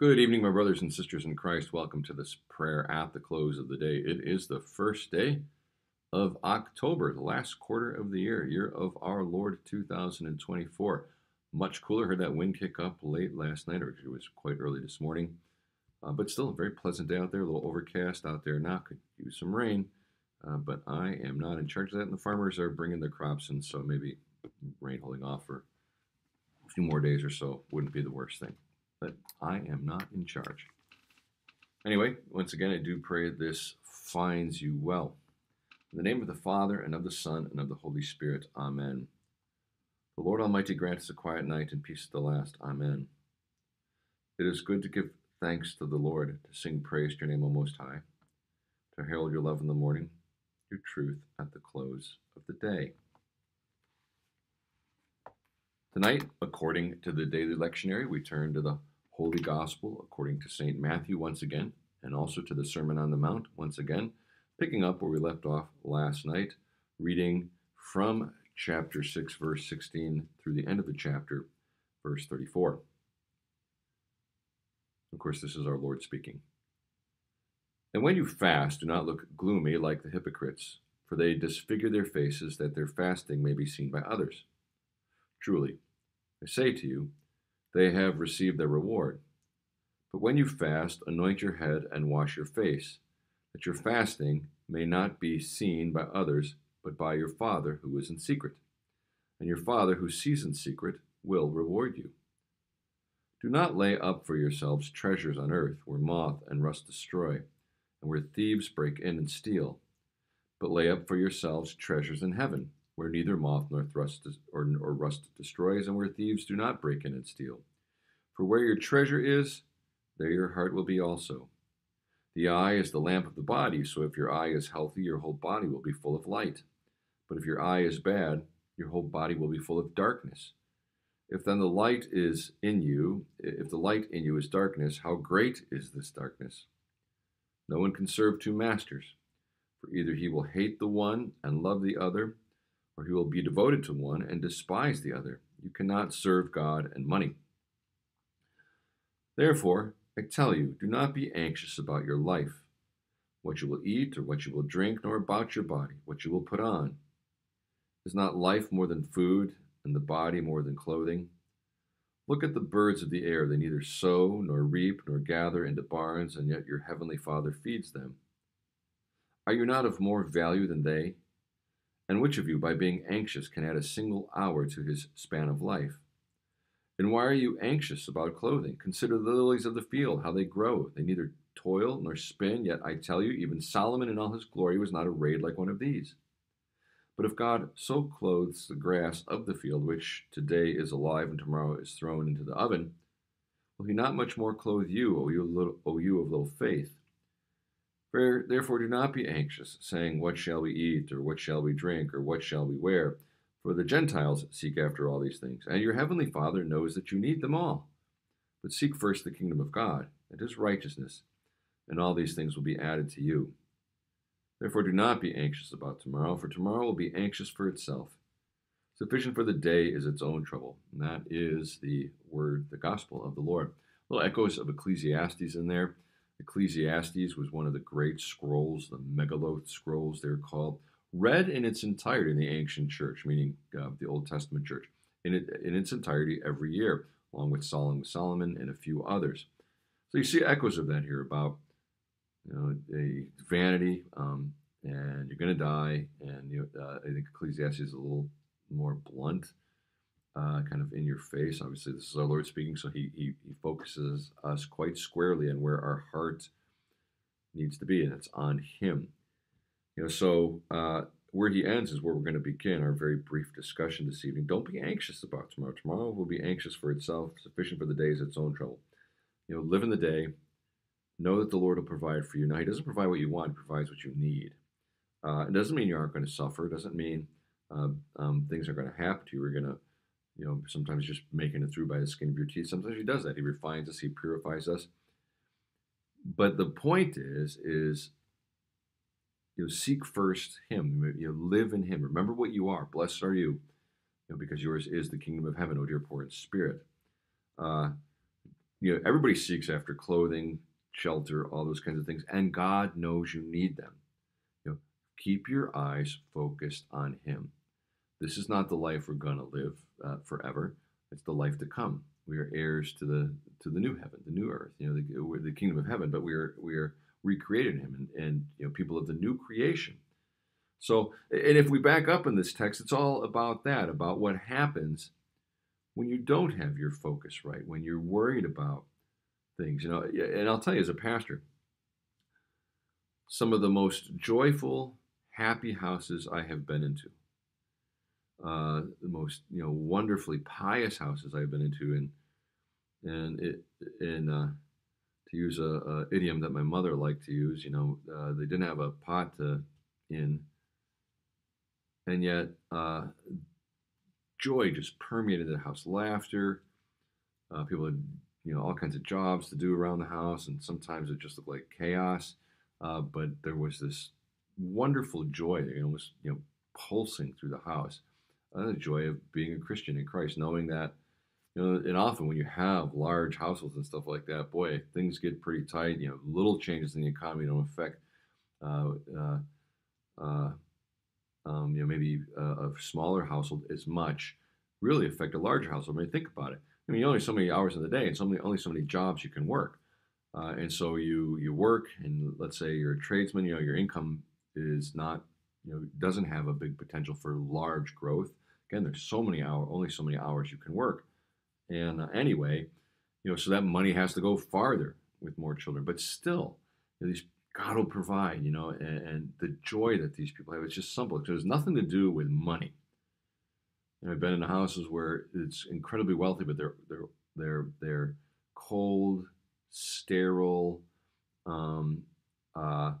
Good evening, my brothers and sisters in Christ. Welcome to this prayer at the close of the day. It is the first day of October, the last quarter of the year, year of our Lord 2024. Much cooler. Heard that wind kick up late last night, or it was quite early this morning. Uh, but still a very pleasant day out there. A little overcast out there now. Could use some rain. Uh, but I am not in charge of that, and the farmers are bringing their crops in, so maybe rain holding off for a few more days or so wouldn't be the worst thing but I am not in charge. Anyway, once again, I do pray this finds you well. In the name of the Father, and of the Son, and of the Holy Spirit. Amen. The Lord Almighty grant us a quiet night and peace at the last. Amen. It is good to give thanks to the Lord, to sing praise to your name, O Most High, to herald your love in the morning, your truth at the close of the day. Tonight, according to the daily lectionary, we turn to the Holy Gospel according to St. Matthew once again, and also to the Sermon on the Mount once again, picking up where we left off last night, reading from chapter 6, verse 16 through the end of the chapter, verse 34. Of course, this is our Lord speaking. And when you fast, do not look gloomy like the hypocrites, for they disfigure their faces that their fasting may be seen by others. Truly, I say to you, they have received their reward. But when you fast, anoint your head and wash your face, that your fasting may not be seen by others, but by your Father who is in secret. And your Father who sees in secret will reward you. Do not lay up for yourselves treasures on earth, where moth and rust destroy, and where thieves break in and steal. But lay up for yourselves treasures in heaven where neither moth nor thrust or, or rust destroys, and where thieves do not break in and steal. For where your treasure is, there your heart will be also. The eye is the lamp of the body, so if your eye is healthy, your whole body will be full of light. But if your eye is bad, your whole body will be full of darkness. If then the light is in you, if the light in you is darkness, how great is this darkness? No one can serve two masters, for either he will hate the one and love the other, or he will be devoted to one and despise the other. You cannot serve God and money. Therefore, I tell you, do not be anxious about your life, what you will eat or what you will drink, nor about your body, what you will put on. Is not life more than food, and the body more than clothing? Look at the birds of the air. They neither sow, nor reap, nor gather into barns, and yet your heavenly Father feeds them. Are you not of more value than they? And which of you, by being anxious, can add a single hour to his span of life? And why are you anxious about clothing? Consider the lilies of the field, how they grow. They neither toil nor spin, yet I tell you, even Solomon in all his glory was not arrayed like one of these. But if God so clothes the grass of the field, which today is alive and tomorrow is thrown into the oven, will he not much more clothe you, O you, little, o you of little faith? Therefore, do not be anxious, saying, What shall we eat, or what shall we drink, or what shall we wear? For the Gentiles seek after all these things, and your heavenly Father knows that you need them all. But seek first the kingdom of God and his righteousness, and all these things will be added to you. Therefore, do not be anxious about tomorrow, for tomorrow will be anxious for itself. Sufficient for the day is its own trouble. And that is the word, the gospel of the Lord. Little echoes of Ecclesiastes in there. Ecclesiastes was one of the great scrolls, the Megilloth scrolls they're called, read in its entirety in the ancient church, meaning uh, the Old Testament church, in, it, in its entirety every year, along with Solomon, Solomon and a few others. So you see echoes of that here about you know, a vanity, um, and you're going to die. And you uh, I think Ecclesiastes is a little more blunt uh, kind of in your face. Obviously, this is our Lord speaking, so he, he, he focuses us quite squarely on where our heart needs to be, and it's on Him. You know, so uh, where he ends is where we're going to begin our very brief discussion this evening. Don't be anxious about tomorrow. Tomorrow will be anxious for itself. Sufficient for the day is its own trouble. You know, live in the day. Know that the Lord will provide for you. Now, He doesn't provide what you want; He provides what you need. Uh, it doesn't mean you aren't going to suffer. It doesn't mean uh, um, things are going to happen to you. We're going to you know, sometimes just making it through by the skin of your teeth. Sometimes he does that. He refines us, he purifies us. But the point is, is you know, seek first him. You know, live in him. Remember what you are. Blessed are you, you know, because yours is the kingdom of heaven, O dear poor in spirit. Uh, you know, everybody seeks after clothing, shelter, all those kinds of things, and God knows you need them. You know, keep your eyes focused on Him. This is not the life we're going to live uh, forever. It's the life to come. We are heirs to the to the new heaven, the new earth. You know, the, we're the kingdom of heaven, but we are we are recreated in Him, and, and you know, people of the new creation. So, and if we back up in this text, it's all about that, about what happens when you don't have your focus right, when you're worried about things, you know. And I'll tell you, as a pastor, some of the most joyful, happy houses I have been into, uh, the most you know wonderfully pious houses I've been into, and and it in uh, to use a, a, idiom that my mother liked to use, you know, uh, they didn't have a pot to in and yet uh, joy just permeated the house. Laughter, uh, people had you know all kinds of jobs to do around the house, and sometimes it just looked like chaos. Uh, but there was this wonderful joy, you know, was you know pulsing through the house. Uh, the joy of being a Christian in Christ, knowing that you know, and often when you have large households and stuff like that, boy, things get pretty tight. You know, little changes in the economy don't affect uh, uh, uh, um, you know, maybe a, a, smaller household as much, really affect a larger household. I mean, think about it. I mean, only so many hours in the day, and so many, only so many jobs you can work. Uh, and so you you work, and let's say you're a tradesman. You know, your income is not, you know, doesn't have a big potential for large growth. Again, there's so many hours, only so many hours you can work. And uh, anyway, you know, so that money has to go farther with more children. But still, you know, these God will provide, you know, and, and the joy that these people have. It's just simple. It has nothing to do with money. And I've been in houses where it's incredibly wealthy, but they're they're they're they're cold, sterile. Um, uh,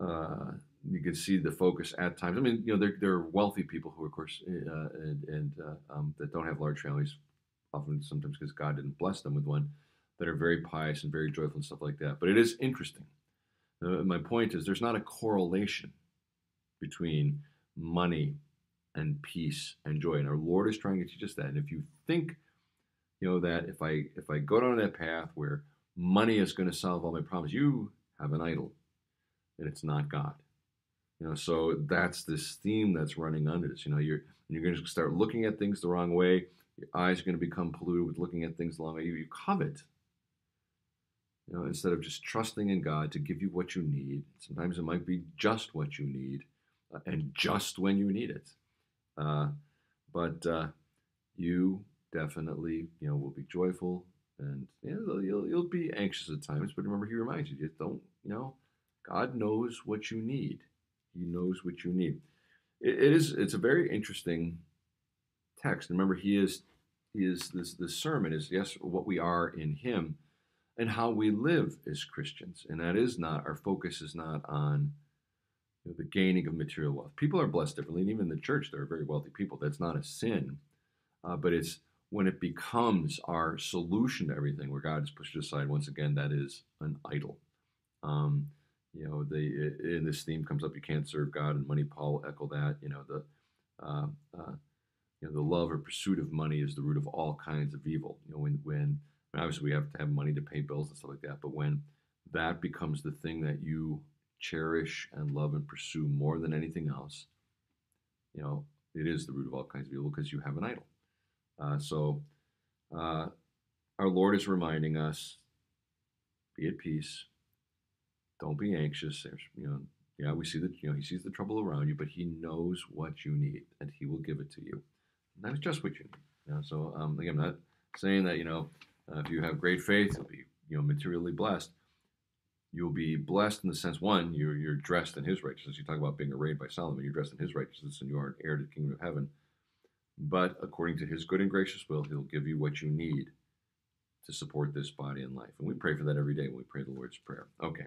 uh, you can see the focus at times. I mean, you know, they're, they're wealthy people who, of course, uh, and, and uh, um, that don't have large families, often sometimes because God didn't bless them with one, that are very pious and very joyful and stuff like that. But it is interesting uh, my point is there's not a correlation between money and peace and joy. And our Lord is trying to teach us that. And if you think, you know, that if I if I go down that path where money is going to solve all my problems, you have an idol, and it's not God. You know, so that's this theme that's running under this. You know, you're you're going to start looking at things the wrong way. Your eyes are going to become polluted with looking at things the wrong way. You, you covet you know, instead of just trusting in God to give you what you need, sometimes it might be just what you need uh, and just when you need it. Uh, but uh, you definitely, you know, will be joyful and you know, you'll, you'll be anxious at times. But remember, He reminds you, you don't, you know, God knows what you need. He knows what you need. it, it is. It's a very interesting text. Remember, He is. He is this. This sermon is yes, what we are in Him and how we live as Christians. And that is not, our focus is not on you know, the gaining of material wealth. People are blessed differently, and even in the church, there are very wealthy people. That's not a sin, uh, but it's when it becomes our solution to everything, where God is pushed aside. Once again, that is an idol. Um, you know, the in this theme comes up, you can't serve God and money. Paul echo that. You know, the uh, uh, you know the love or pursuit of money is the root of all kinds of evil. You know, when when obviously, we have to have money to pay bills and stuff like that. But when that becomes the thing that you cherish and love and pursue more than anything else, you know, it is the root of all kinds of evil because you have an idol. Uh, so, uh, our Lord is reminding us be at peace. Don't be anxious. There's, you know, yeah, we see that, you know, He sees the trouble around you, but He knows what you need and He will give it to you. And that is just what you need. So, um, again, I'm not saying that, you know, uh, if you have great faith, you'll be you know materially blessed. You'll be blessed in the sense one, you're you're dressed in His righteousness. You talk about being arrayed by Solomon. You're dressed in His righteousness, and you are an heir to the kingdom of heaven. But according to His good and gracious will, He'll give you what you need to support this body and life. And we pray for that every day when we pray the Lord's prayer. Okay.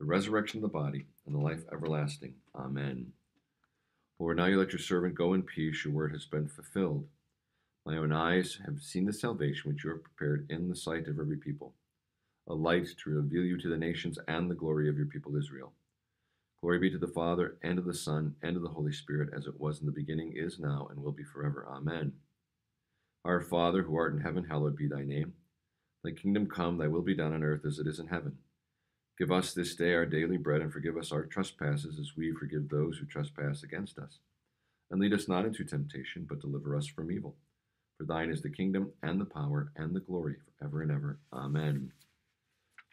the resurrection of the body, and the life everlasting. Amen. Lord, now you let your servant go in peace. Your word has been fulfilled. My own eyes have seen the salvation which you have prepared in the sight of every people, a light to reveal you to the nations and the glory of your people Israel. Glory be to the Father, and to the Son, and to the Holy Spirit, as it was in the beginning, is now, and will be forever. Amen. Our Father, who art in heaven, hallowed be thy name. Thy kingdom come, thy will be done on earth as it is in heaven. Give us this day our daily bread, and forgive us our trespasses as we forgive those who trespass against us. And lead us not into temptation, but deliver us from evil. For thine is the kingdom, and the power, and the glory, forever and ever. Amen.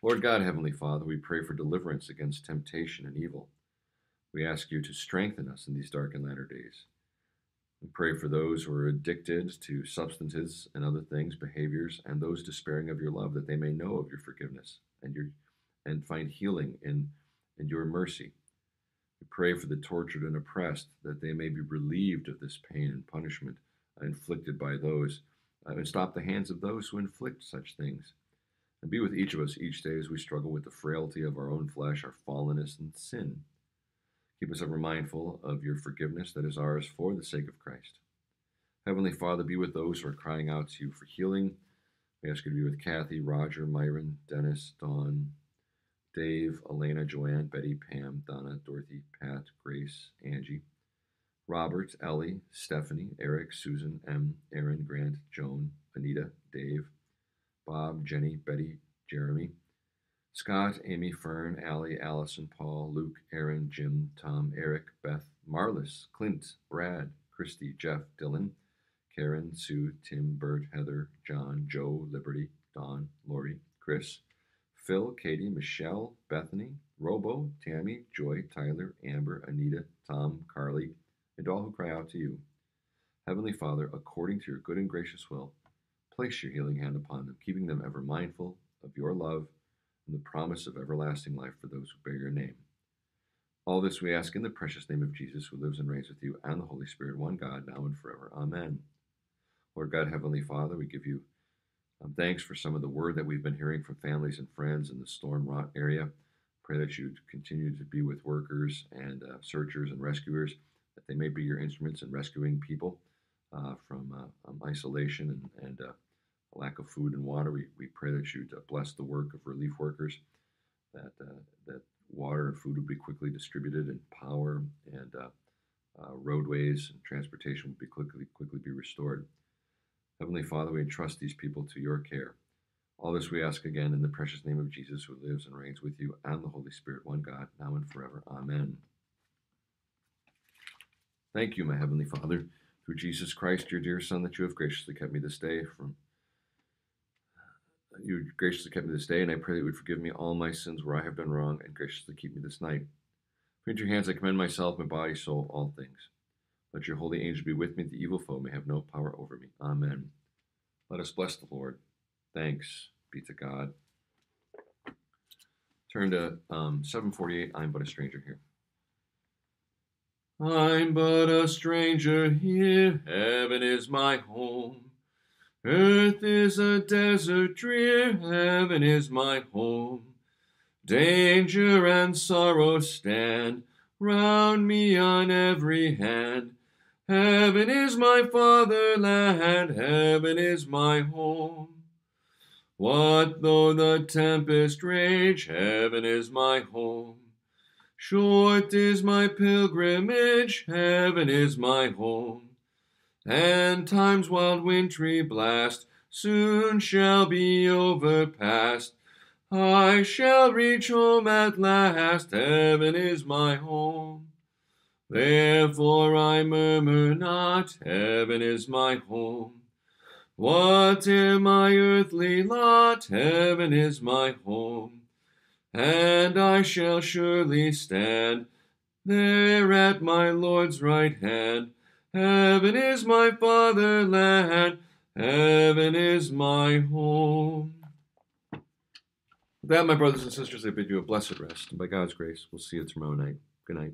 Lord God, Heavenly Father, we pray for deliverance against temptation and evil. We ask you to strengthen us in these dark and latter days. We pray for those who are addicted to substances and other things, behaviors, and those despairing of your love, that they may know of your forgiveness and your and find healing in, in your mercy. We pray for the tortured and oppressed, that they may be relieved of this pain and punishment inflicted by those, uh, and stop the hands of those who inflict such things. And be with each of us each day as we struggle with the frailty of our own flesh, our fallenness, and sin. Keep us ever mindful of your forgiveness that is ours for the sake of Christ. Heavenly Father, be with those who are crying out to you for healing. We ask you to be with Kathy, Roger, Myron, Dennis, Dawn, Dave, Elena, Joanne, Betty, Pam, Donna, Dorothy, Pat, Grace, Angie, Robert, Ellie, Stephanie, Eric, Susan, M, Aaron, Grant, Joan, Anita, Dave, Bob, Jenny, Betty, Jeremy, Scott, Amy, Fern, Allie, Allison, Paul, Luke, Aaron, Jim, Tom, Eric, Beth, Marlis, Clint, Brad, Christy, Jeff, Dylan, Karen, Sue, Tim, Bert, Heather, John, Joe, Liberty, Don, Lori, Chris, Phil, Katie, Michelle, Bethany, Robo, Tammy, Joy, Tyler, Amber, Anita, Tom, Carly, and all who cry out to you. Heavenly Father, according to your good and gracious will, place your healing hand upon them, keeping them ever mindful of your love and the promise of everlasting life for those who bear your name. All this we ask in the precious name of Jesus, who lives and reigns with you and the Holy Spirit, one God, now and forever. Amen. Lord God, Heavenly Father, we give you um, thanks for some of the word that we've been hearing from families and friends in the Storm Rock area. Pray that you continue to be with workers and uh, searchers and rescuers, that they may be your instruments in rescuing people uh, from uh, um, isolation and, and uh, lack of food and water. We, we pray that you'd uh, bless the work of relief workers, that, uh, that water and food would be quickly distributed, and power and roadways and transportation would be quickly, quickly be restored. Heavenly Father, we entrust these people to your care. All this we ask again in the precious name of Jesus, who lives and reigns with you and the Holy Spirit, one God, now and forever. Amen. Thank you, my Heavenly Father, through Jesus Christ, your dear Son, that you have graciously kept me this day from you graciously kept me this day, and I pray that you would forgive me all my sins where I have done wrong, and graciously keep me this night. For your hands I commend myself, my body, soul, all things. Let your holy angel be with me, the evil foe may have no power over me. Amen. Let us bless the Lord. Thanks be to God. Turn to um, 748. I'm but a stranger here. I'm but a stranger here. Heaven is my home. Earth is a desert drear, heaven is my home. Danger and sorrow stand round me on every hand. Heaven is my fatherland, heaven is my home. What though the tempest rage, heaven is my home. Short is my pilgrimage, heaven is my home and time's wild wintry blast soon shall be overpast. I shall reach home at last, heaven is my home. Therefore I murmur not, heaven is my home. Whate'er my earthly lot, heaven is my home. And I shall surely stand there at my Lord's right hand Heaven is my fatherland, heaven is my home. With that, my brothers and sisters, I bid you a blessed rest, and by God's grace, we'll see you tomorrow night. Good night.